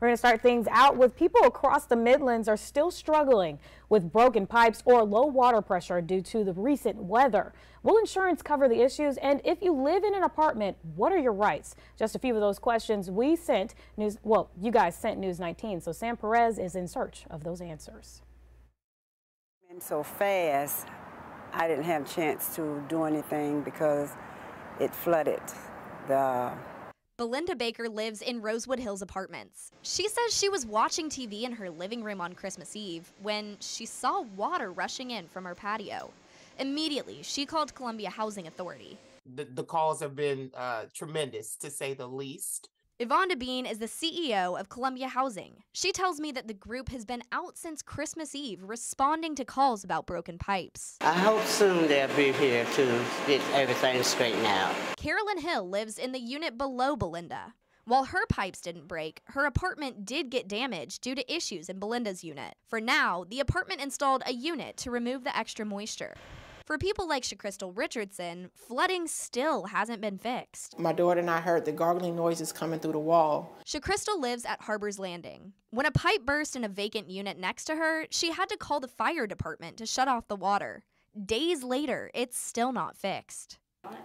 We're going to start things out with people across the Midlands are still struggling with broken pipes or low water pressure due to the recent weather. Will insurance cover the issues? And if you live in an apartment, what are your rights? Just a few of those questions we sent news. Well, you guys sent News 19. So Sam Perez is in search of those answers. And so fast, I didn't have a chance to do anything because it flooded the Belinda Baker lives in Rosewood Hills Apartments. She says she was watching TV in her living room on Christmas Eve when she saw water rushing in from her patio. Immediately, she called Columbia Housing Authority. The, the calls have been uh, tremendous, to say the least. Yvonne DeBean is the CEO of Columbia Housing. She tells me that the group has been out since Christmas Eve responding to calls about broken pipes. I hope soon they'll be here to get everything straightened out. Carolyn Hill lives in the unit below Belinda. While her pipes didn't break, her apartment did get damaged due to issues in Belinda's unit. For now, the apartment installed a unit to remove the extra moisture. For people like Shacrystal Richardson, flooding still hasn't been fixed. My daughter and I heard the gargling noises coming through the wall. Shacrystal lives at Harbor's Landing. When a pipe burst in a vacant unit next to her, she had to call the fire department to shut off the water. Days later, it's still not fixed.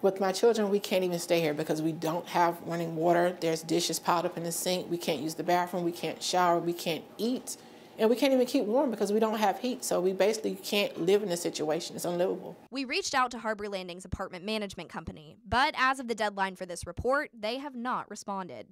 With my children, we can't even stay here because we don't have running water. There's dishes piled up in the sink. We can't use the bathroom. We can't shower. We can't eat. And we can't even keep warm because we don't have heat. So we basically can't live in this situation. It's unlivable. We reached out to Harbor Landing's apartment management company, but as of the deadline for this report, they have not responded.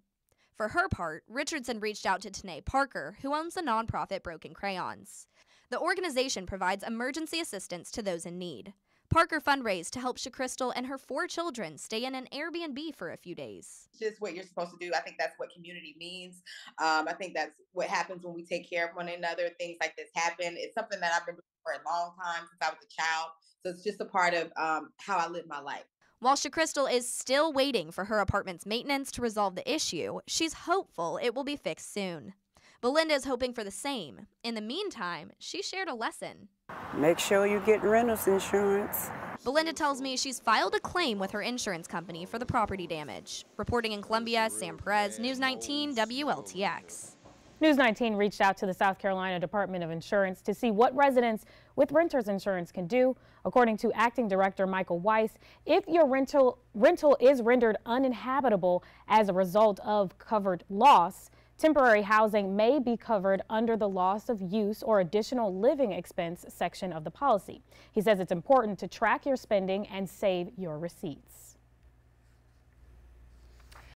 For her part, Richardson reached out to Tanae Parker, who owns the nonprofit Broken Crayons. The organization provides emergency assistance to those in need. Parker fundraised to help Shacrystal and her four children stay in an Airbnb for a few days. Just what you're supposed to do. I think that's what community means. Um, I think that's what happens when we take care of one another. Things like this happen. It's something that I've been doing for a long time since I was a child. So it's just a part of um, how I live my life. While Shacrystal is still waiting for her apartment's maintenance to resolve the issue, she's hopeful it will be fixed soon. Belinda is hoping for the same. In the meantime, she shared a lesson. Make sure you get renters insurance. Belinda tells me she's filed a claim with her insurance company for the property damage. Reporting in Columbia, Sam Perez, News 19 WLTX. News 19 reached out to the South Carolina Department of Insurance to see what residents with renter's insurance can do. According to Acting Director Michael Wise, if your rental, rental is rendered uninhabitable as a result of covered loss, Temporary housing may be covered under the loss of use or additional living expense section of the policy. He says it's important to track your spending and save your receipts.